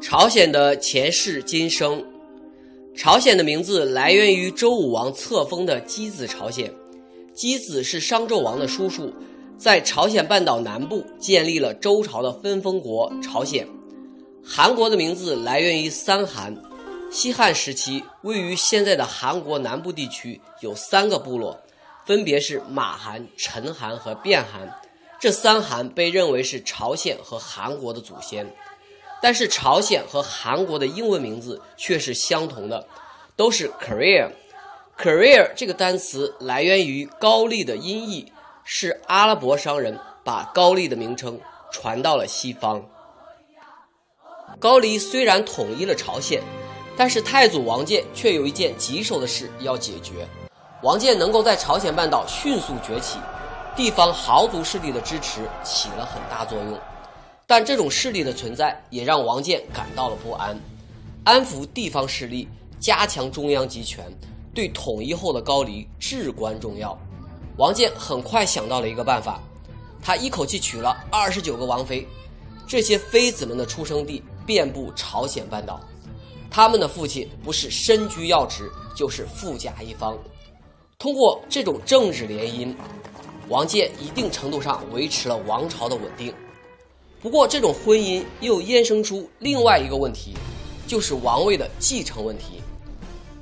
朝鲜的前世今生，朝鲜的名字来源于周武王册封的箕子朝鲜。箕子是商纣王的叔叔，在朝鲜半岛南部建立了周朝的分封国朝鲜。韩国的名字来源于三韩，西汉时期位于现在的韩国南部地区有三个部落，分别是马韩、陈韩和卞韩。这三韩被认为是朝鲜和韩国的祖先。但是朝鲜和韩国的英文名字却是相同的，都是 Korea。Korea 这个单词来源于高丽的音译，是阿拉伯商人把高丽的名称传到了西方。高丽虽然统一了朝鲜，但是太祖王建却有一件棘手的事要解决。王建能够在朝鲜半岛迅速崛起，地方豪族势力的支持起了很大作用。但这种势力的存在也让王建感到了不安，安抚地方势力，加强中央集权，对统一后的高丽至关重要。王建很快想到了一个办法，他一口气娶了二十九个王妃，这些妃子们的出生地遍布朝鲜半岛，他们的父亲不是身居要职，就是富甲一方。通过这种政治联姻，王建一定程度上维持了王朝的稳定。不过，这种婚姻又衍生出另外一个问题，就是王位的继承问题。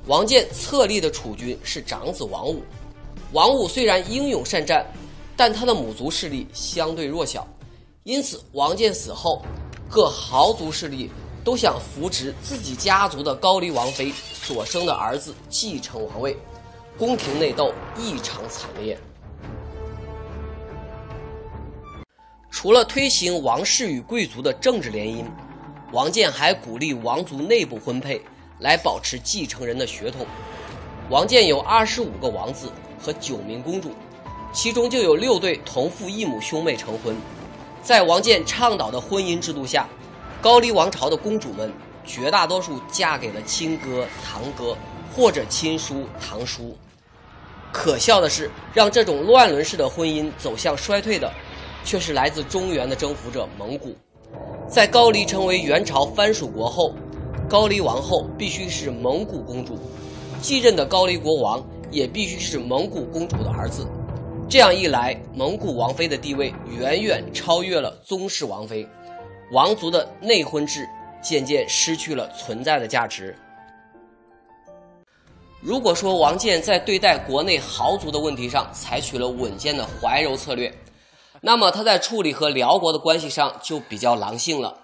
王建册立的储君是长子王武，王武虽然英勇善战，但他的母族势力相对弱小，因此王建死后，各豪族势力都想扶植自己家族的高丽王妃所生的儿子继承王位，宫廷内斗异常惨烈。除了推行王室与贵族的政治联姻，王建还鼓励王族内部婚配，来保持继承人的血统。王建有二十五个王子和九名公主，其中就有六对同父异母兄妹成婚。在王建倡导的婚姻制度下，高丽王朝的公主们绝大多数嫁给了亲哥、堂哥或者亲叔、堂叔。可笑的是，让这种乱伦式的婚姻走向衰退的。却是来自中原的征服者蒙古，在高丽成为元朝藩属国后，高丽王后必须是蒙古公主，继任的高丽国王也必须是蒙古公主的儿子。这样一来，蒙古王妃的地位远远超越了宗室王妃，王族的内婚制渐渐失去了存在的价值。如果说王建在对待国内豪族的问题上采取了稳健的怀柔策略，那么他在处理和辽国的关系上就比较狼性了。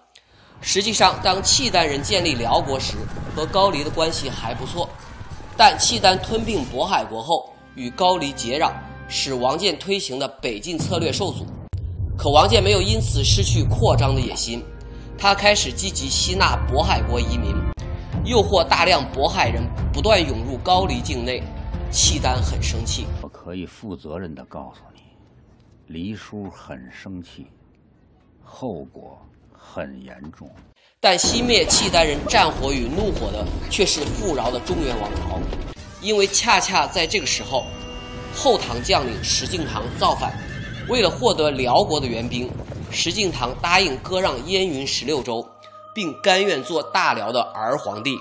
实际上，当契丹人建立辽国时，和高丽的关系还不错。但契丹吞并渤海国后，与高丽结壤，使王建推行的北进策略受阻。可王建没有因此失去扩张的野心，他开始积极吸纳渤海国移民，诱惑大量渤海人不断涌入高丽境内。契丹很生气。我可以负责任地告诉你。黎叔很生气，后果很严重。但熄灭契丹人战火与怒火的却是富饶的中原王朝，因为恰恰在这个时候，后唐将领石敬瑭造反，为了获得辽国的援兵，石敬瑭答应割让燕云十六州，并甘愿做大辽的儿皇帝。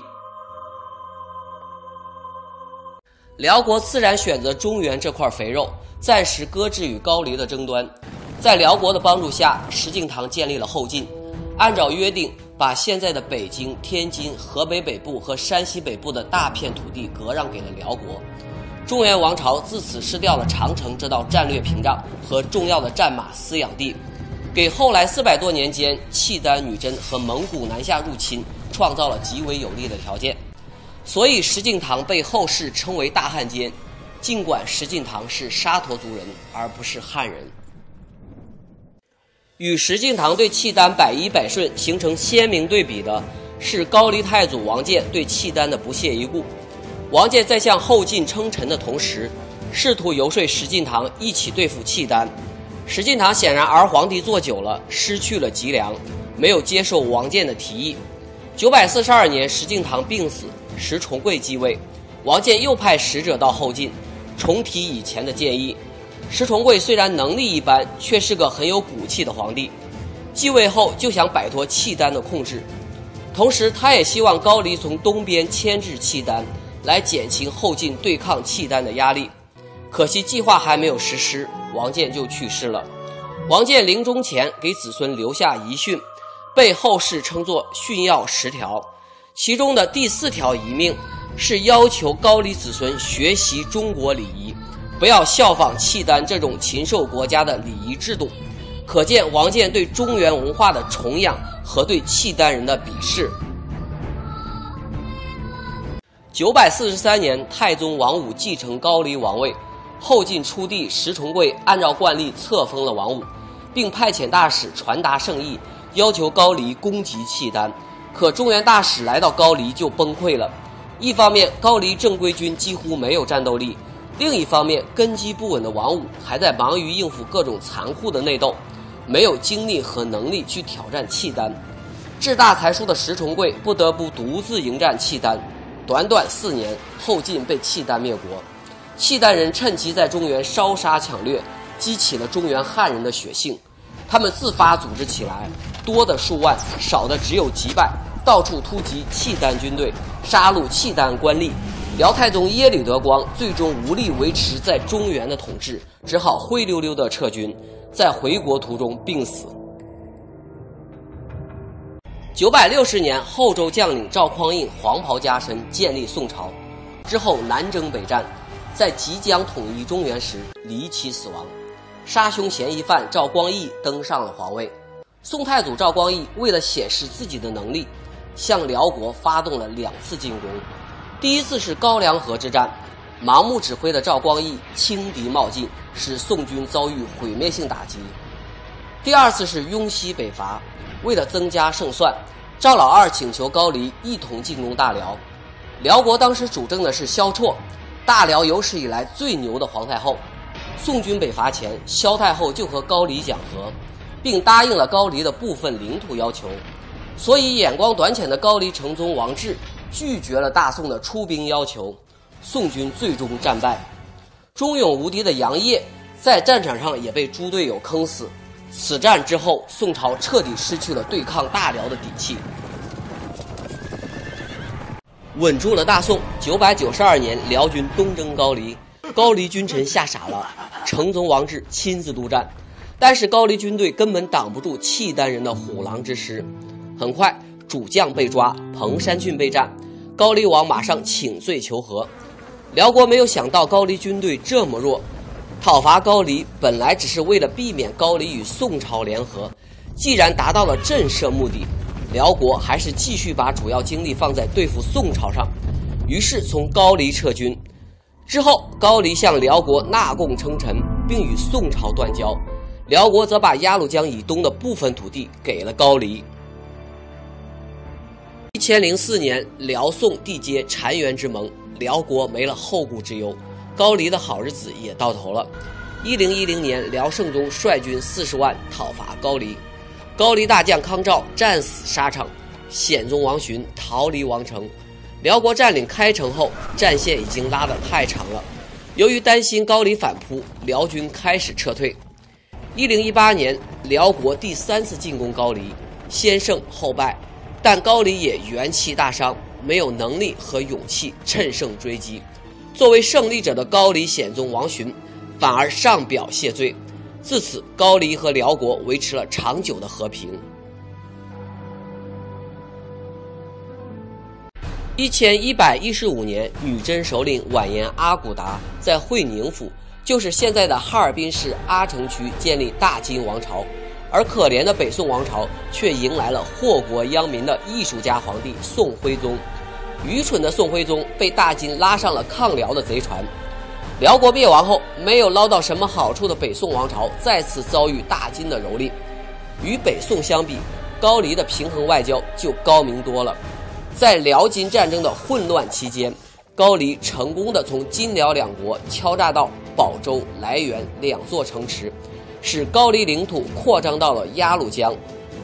辽国自然选择中原这块肥肉。暂时搁置与高丽的争端，在辽国的帮助下，石敬瑭建立了后晋，按照约定，把现在的北京、天津、河北北部和山西北部的大片土地割让给了辽国。中原王朝自此失掉了长城这道战略屏障和重要的战马饲养地，给后来四百多年间契丹、女真和蒙古南下入侵创造了极为有利的条件。所以，石敬瑭被后世称为大汉奸。尽管石敬瑭是沙陀族人，而不是汉人，与石敬瑭对契丹百依百顺形成鲜明对比的是高丽太祖王建对契丹的不屑一顾。王建在向后晋称臣的同时，试图游说石敬瑭一起对付契丹。石敬瑭显然儿皇帝坐久了，失去了脊梁，没有接受王建的提议。九百四十二年，石敬瑭病死，石重贵继位，王建又派使者到后晋。重提以前的建议，石重贵虽然能力一般，却是个很有骨气的皇帝。继位后就想摆脱契丹的控制。同时，他也希望高丽从东边牵制契丹，来减轻后晋对抗契丹的压力。可惜计划还没有实施，王建就去世了。王建临终前给子孙留下遗训，被后世称作“训要十条”。其中的第四条遗命是要求高丽子孙学习中国礼仪，不要效仿契丹这种禽兽国家的礼仪制度。可见王建对中原文化的崇仰和对契丹人的鄙视。九百四十三年，太宗王武继承高丽王位，后晋初帝石重贵按照惯例册封了王武，并派遣大使传达圣意，要求高丽攻击契丹。可中原大使来到高丽就崩溃了。一方面，高丽正规军几乎没有战斗力；另一方面，根基不稳的王武还在忙于应付各种残酷的内斗。没有精力和能力去挑战契丹，志大才疏的石重贵不得不独自迎战契丹。短短四年，后晋被契丹灭国。契丹人趁机在中原烧杀抢掠，激起了中原汉人的血性。他们自发组织起来，多的数万，少的只有几百，到处突击契丹军队，杀戮契丹官吏。辽太宗耶律德光最终无力维持在中原的统治，只好灰溜溜的撤军。在回国途中病死。九百六十年，后周将领赵匡胤黄袍加身，建立宋朝，之后南征北战，在即将统一中原时离奇死亡。杀兄嫌疑犯赵光义登上了皇位。宋太祖赵光义为了显示自己的能力，向辽国发动了两次进攻。第一次是高梁河之战。盲目指挥的赵光义轻敌冒进，使宋军遭遇毁灭性打击。第二次是雍西北伐，为了增加胜算，赵老二请求高丽一同进攻大辽。辽国当时主政的是萧绰，大辽有史以来最牛的皇太后。宋军北伐前，萧太后就和高丽讲和，并答应了高丽的部分领土要求。所以眼光短浅的高丽成宗王志拒绝了大宋的出兵要求。宋军最终战败，忠勇无敌的杨业在战场上也被猪队友坑死。此战之后，宋朝彻底失去了对抗大辽的底气。稳住了大宋。九百九十二年，辽军东征高丽，高丽君臣吓傻了。成宗王志亲自督战，但是高丽军队根本挡不住契丹人的虎狼之师。很快，主将被抓，彭山郡被占，高丽王马上请罪求和。辽国没有想到高丽军队这么弱，讨伐高丽本来只是为了避免高丽与宋朝联合，既然达到了震慑目的，辽国还是继续把主要精力放在对付宋朝上，于是从高丽撤军。之后，高丽向辽国纳贡称臣，并与宋朝断交，辽国则把鸭绿江以东的部分土地给了高丽。一千零四年，辽宋缔结澶渊之盟。辽国没了后顾之忧，高丽的好日子也到头了。一零一零年，辽圣宗率军四十万讨伐高丽，高丽大将康照战死沙场，显宗王寻逃离王城。辽国占领开城后，战线已经拉得太长了。由于担心高丽反扑，辽军开始撤退。一零一八年，辽国第三次进攻高丽，先胜后败，但高丽也元气大伤。没有能力和勇气乘胜追击，作为胜利者的高丽显宗王寻，反而上表谢罪。自此，高丽和辽国维持了长久的和平。一千一百一十五年，女真首领完颜阿骨达在会宁府，就是现在的哈尔滨市阿城区建立大金王朝，而可怜的北宋王朝却迎来了祸国殃民的艺术家皇帝宋徽宗。愚蠢的宋徽宗被大金拉上了抗辽的贼船，辽国灭亡后，没有捞到什么好处的北宋王朝再次遭遇大金的蹂躏。与北宋相比，高丽的平衡外交就高明多了。在辽金战争的混乱期间，高丽成功的从金辽两国敲诈到宝州、涞源两座城池，使高丽领土扩张到了鸭绿江。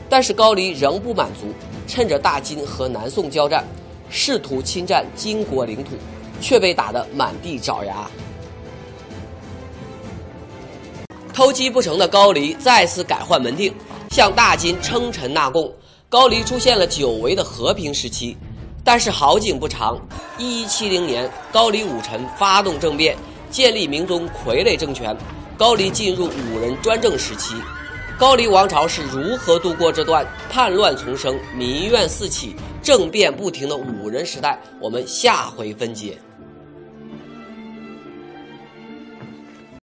但是高丽仍不满足，趁着大金和南宋交战。试图侵占金国领土，却被打得满地找牙。偷鸡不成的高丽再次改换门径，向大金称臣纳贡。高丽出现了久违的和平时期。但是好景不长，一一七零年，高丽武臣发动政变，建立明宗傀儡政权，高丽进入五人专政时期。高丽王朝是如何度过这段叛乱丛生、民怨四起、政变不停的五人时代？我们下回分解。